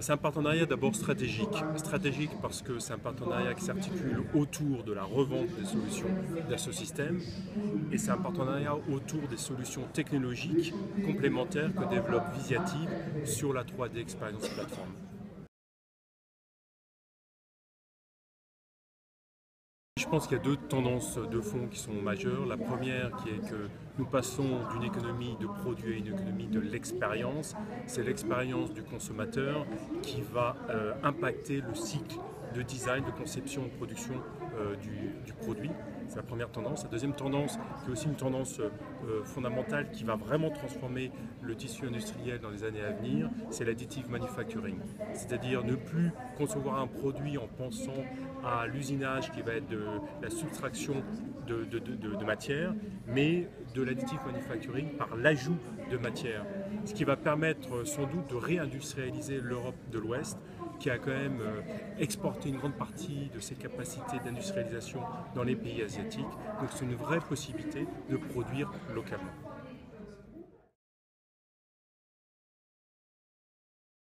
C'est un partenariat d'abord stratégique. Stratégique parce que c'est un partenariat qui s'articule autour de la revente des solutions d'Assosystème et c'est un partenariat autour des solutions technologiques complémentaires que développe Visiative sur la 3D Experience Platform. Je pense qu'il y a deux tendances de fond qui sont majeures. La première qui est que nous passons d'une économie de produits à une économie de l'expérience. C'est l'expérience du consommateur qui va euh, impacter le cycle de design, de conception, de production euh, du, produit. C'est la première tendance. La deuxième tendance, qui est aussi une tendance euh, fondamentale qui va vraiment transformer le tissu industriel dans les années à venir, c'est l'additive manufacturing. C'est-à-dire ne plus concevoir un produit en pensant à l'usinage qui va être de la subtraction de matière, mais de l'additive manufacturing par l'ajout de matière. Ce qui va permettre euh, sans doute de réindustrialiser l'Europe de l'Ouest qui a quand même euh, exporté une grande partie de ses capacités d'industrialisation dans les pays asiatiques. Donc c'est une vraie possibilité de produire localement.